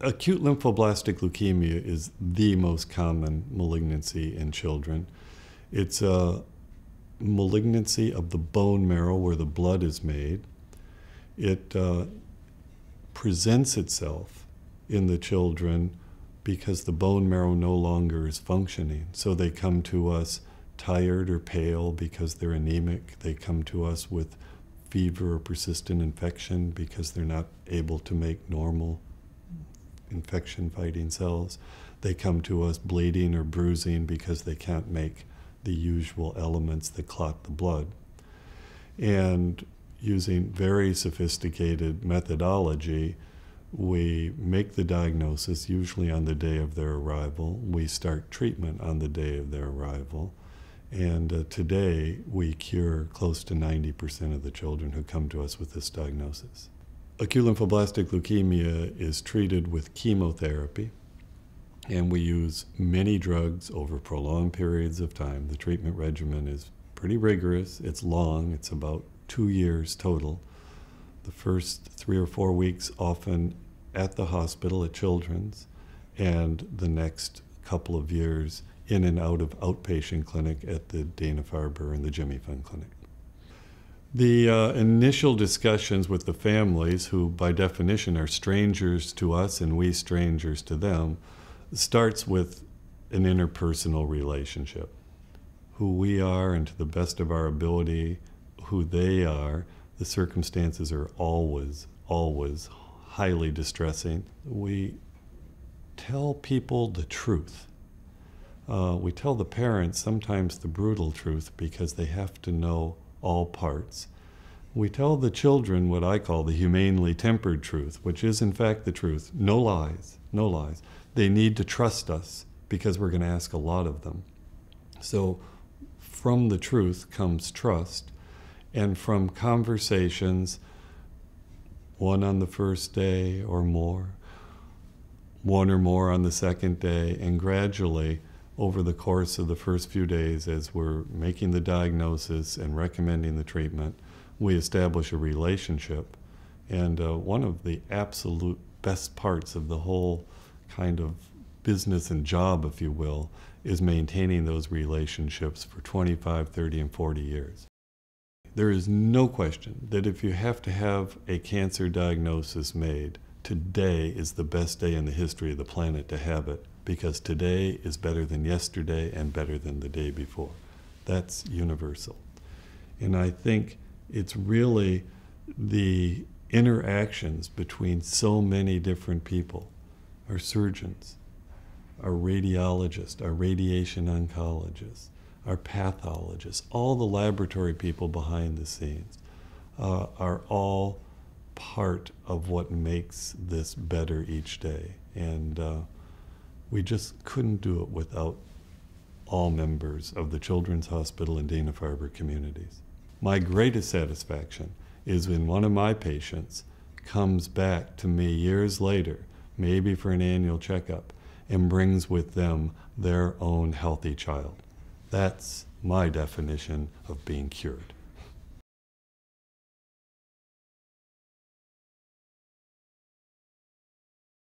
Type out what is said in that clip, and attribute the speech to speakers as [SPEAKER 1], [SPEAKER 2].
[SPEAKER 1] Acute lymphoblastic leukemia is the most common malignancy in children. It's a malignancy of the bone marrow where the blood is made. It uh, presents itself in the children because the bone marrow no longer is functioning. So they come to us tired or pale because they're anemic. They come to us with fever or persistent infection because they're not able to make normal infection fighting cells. They come to us bleeding or bruising because they can't make the usual elements that clot the blood. And using very sophisticated methodology, we make the diagnosis usually on the day of their arrival. We start treatment on the day of their arrival. And uh, today, we cure close to 90% of the children who come to us with this diagnosis. Acute lymphoblastic leukemia is treated with chemotherapy, and we use many drugs over prolonged periods of time. The treatment regimen is pretty rigorous, it's long, it's about two years total. The first three or four weeks, often at the hospital at Children's, and the next couple of years in and out of outpatient clinic at the Dana-Farber and the Jimmy Fund Clinic. The uh, initial discussions with the families, who by definition are strangers to us and we strangers to them, starts with an interpersonal relationship. Who we are and to the best of our ability, who they are, the circumstances are always, always highly distressing. We tell people the truth uh, we tell the parents sometimes the brutal truth because they have to know all parts. We tell the children what I call the humanely tempered truth, which is in fact the truth. No lies, no lies. They need to trust us because we're going to ask a lot of them. So from the truth comes trust, and from conversations, one on the first day or more, one or more on the second day, and gradually over the course of the first few days as we're making the diagnosis and recommending the treatment, we establish a relationship. And uh, one of the absolute best parts of the whole kind of business and job, if you will, is maintaining those relationships for 25, 30, and 40 years. There is no question that if you have to have a cancer diagnosis made, today is the best day in the history of the planet to have it because today is better than yesterday and better than the day before. That's universal. And I think it's really the interactions between so many different people our surgeons, our radiologists, our radiation oncologists, our pathologists, all the laboratory people behind the scenes uh, are all part of what makes this better each day. And uh, we just couldn't do it without all members of the Children's Hospital and Dana-Farber communities. My greatest satisfaction is when one of my patients comes back to me years later, maybe for an annual checkup, and brings with them their own healthy child. That's my definition of being cured.